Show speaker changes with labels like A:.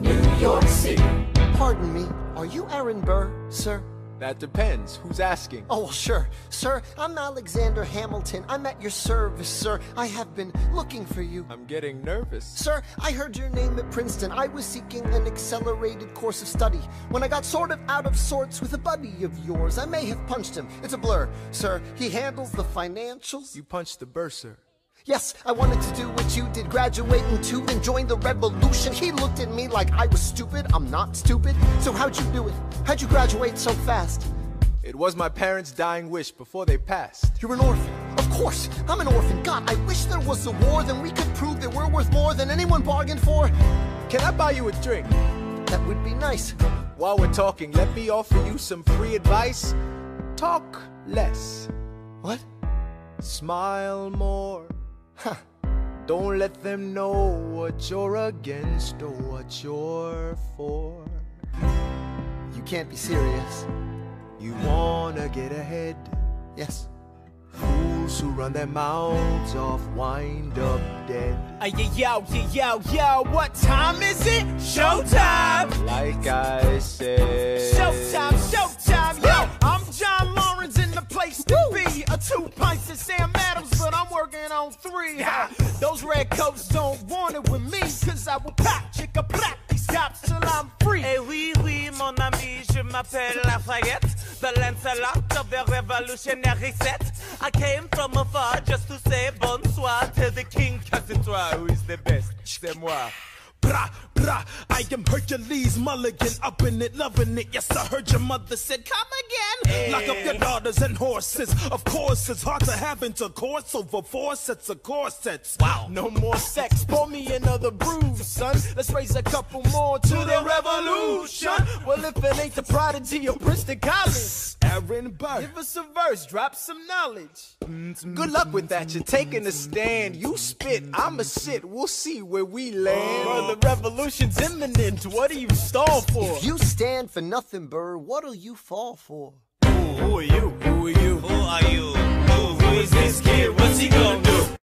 A: New York City. Pardon me, are you Aaron Burr, sir?
B: That depends. Who's asking?
A: Oh, well, sure. Sir, I'm Alexander Hamilton. I'm at your service, sir. I have been looking for you.
B: I'm getting nervous.
A: Sir, I heard your name at Princeton. I was seeking an accelerated course of study. When I got sort of out of sorts with a buddy of yours, I may have punched him. It's a blur, sir. He handles the financials.
B: You punched the bursar.
A: Yes, I wanted to do what you did, graduate into and join the revolution. He looked at me like I was stupid. I'm not stupid. So how'd you do it? How'd you graduate so fast?
B: It was my parents' dying wish before they passed.
A: You're an orphan. Of course, I'm an orphan. God, I wish there was a war, then we could prove that we're worth more than anyone bargained for.
B: Can I buy you a drink?
A: That would be nice.
B: While we're talking, let me offer you some free advice. Talk less.
A: What?
B: Smile more.
A: Huh.
B: Don't let them know what you're against or what you're for.
A: You can't be serious.
B: You wanna get ahead.
A: Yes.
B: Fools who run their mouths off wind up dead.
C: Hey, yo, yo, yo, yo, what time is it? Showtime!
B: Like I
C: three. Ha. Those red coats don't want it with me, cause I will pop, chicka, plop these cops till I'm free.
D: Hey, oui, oui, mon ami, je m'appelle Lafayette, the Lancelot of the revolutionary set. I came from afar just to say bonsoir to the king, cause toi who is the best. C'est moi.
E: Brah, brah, I am Hercules Mulligan, up in it, loving it. Yes, I heard your mother said, Come again. Lock up your daughters and horses. Of course, it's hard to have intercourse over four sets of corsets.
C: Wow. No more sex, pour me another brew, son. Let's raise a couple more to the revolution. Well, if it ain't the prodigy of Princeton College,
E: Aaron Burr.
C: give us a verse, drop some knowledge. Mm-hmm.
B: Good luck with that. You're taking a stand. You spit, I'ma sit. We'll see where we land.
C: Bro, the revolution's imminent. What do you stall for?
A: If you stand for nothing, Burr, what'll you fall for?
C: Who are